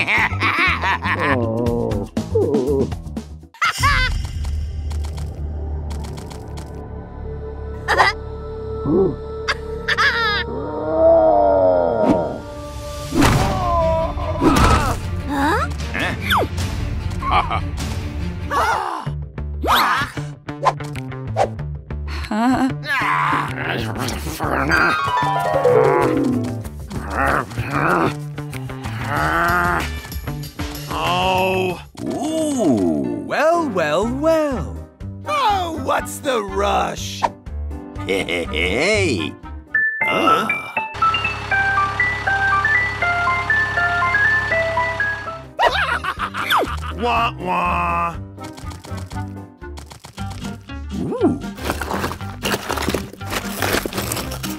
Oh. Huh? Oh. Hey! Uh. Wah wah. Ooh!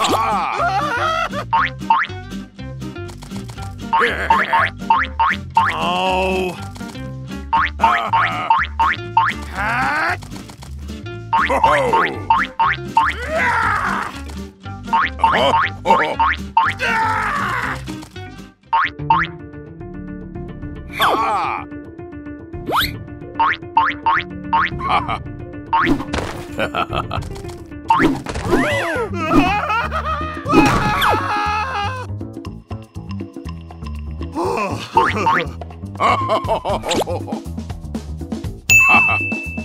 Ah! Oh. Ah. Yeah.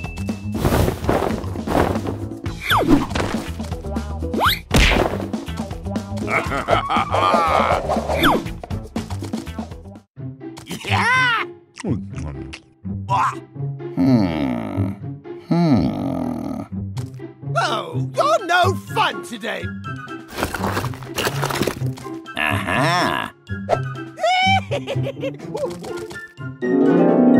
Me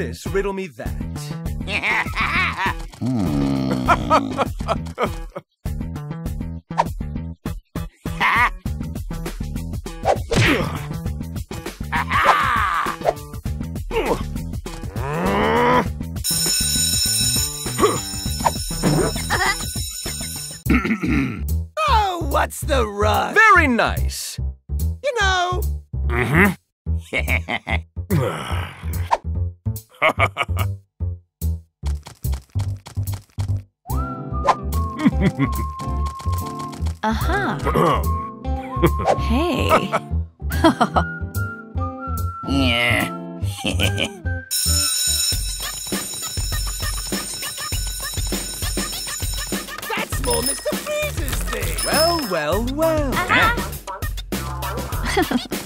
this, riddle me that. oh, what's the rush? Very nice. You know. Mm-hmm. Uh-huh. hey. Yeah. That's more Mr. Freeze's thing. Well, well, well. Mm-mm.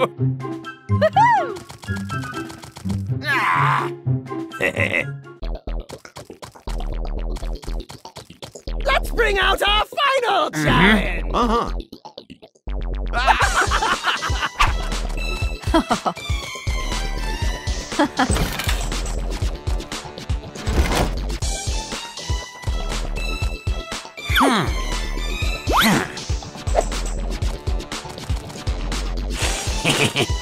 Let's bring out our final mm -hmm. challenge! Uh-huh. hmm. Ah!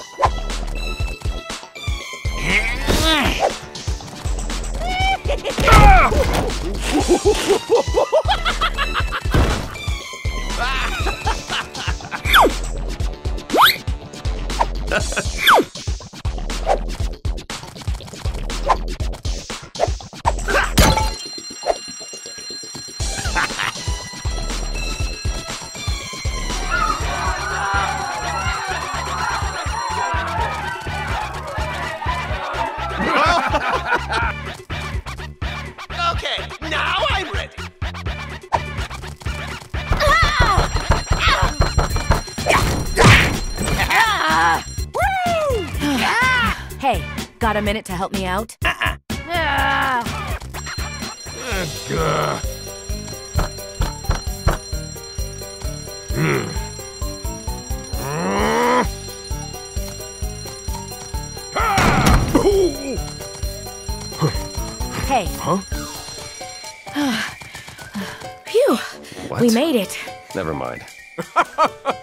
Got a minute to help me out? Uh-uh. Ah. Ugh. Hey. Huh? Phew. What? We made it. Never mind.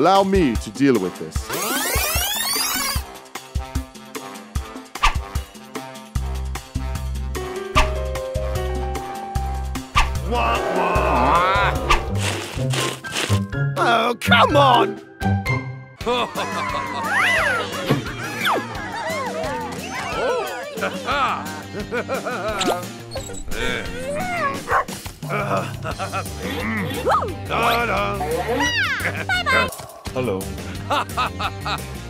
Allow me to deal with this. Oh, come on! Hello.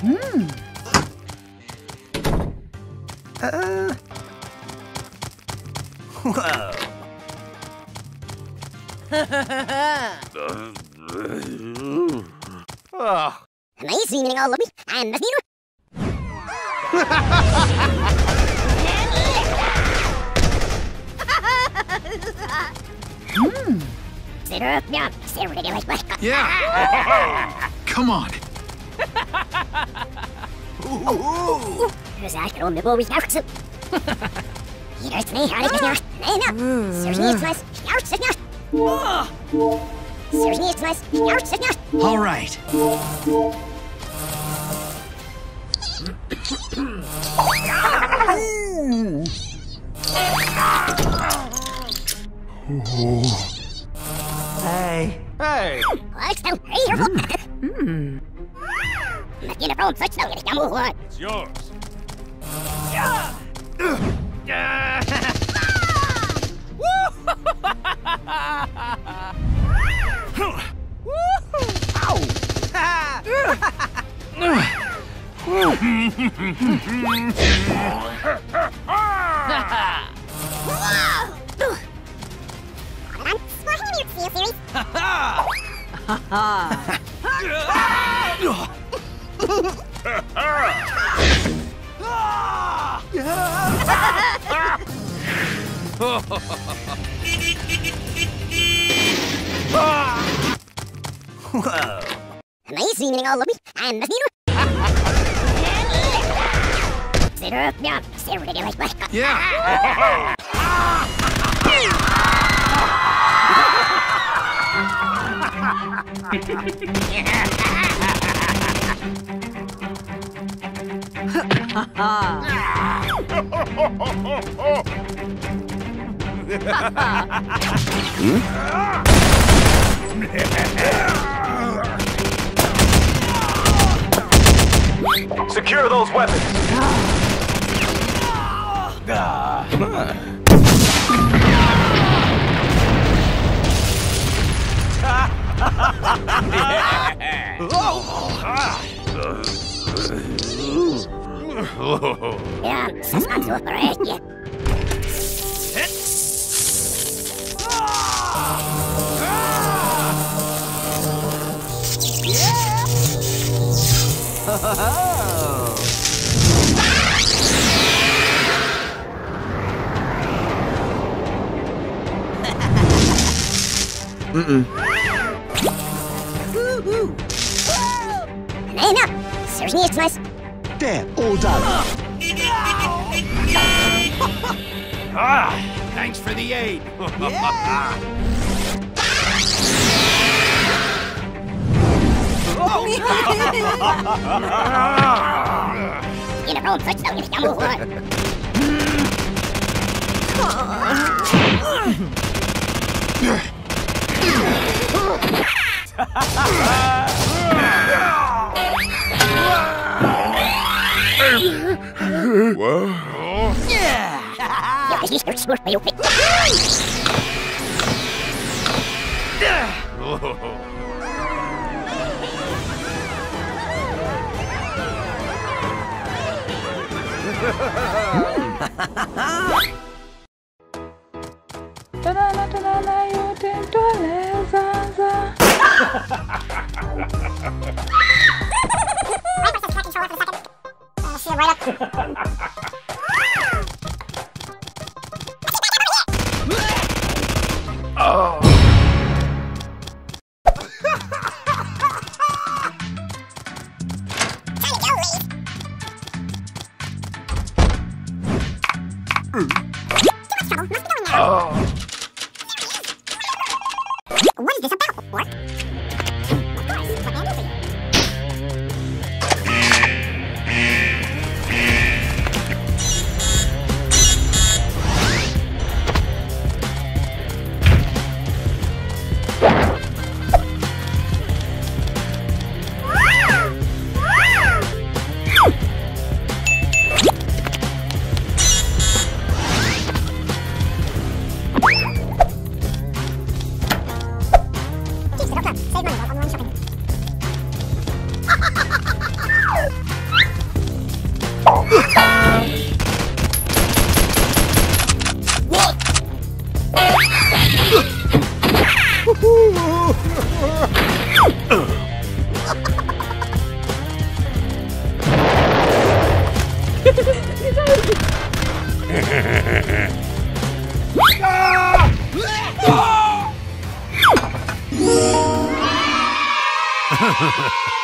Hmm. Uh, Whoa. Oh, Nice evening, all of me. And the Sit up, yeah. Sit ready like what? Yeah. Come on. Who's that girl nibble with now? So. Here's me, how did you know? No, Seriously, it's nice. Out, sit down. Seriously, it's nice. Out, sit down. All right. hey. Hey! Let's go. Hey, here. Hmm. Not in a squashing your seal series. Whoa. Evening, all of me. And the needle. Sit up, yeah. Sit ready like what? Yeah. Secure those weapons! Yeah, suspect to operate, yeah. It's nice. There, all done. Ah! Thanks for the aid! In a phone, such no, you move on. Yeah! Yeah, 음. Save money online shopping. Hmm.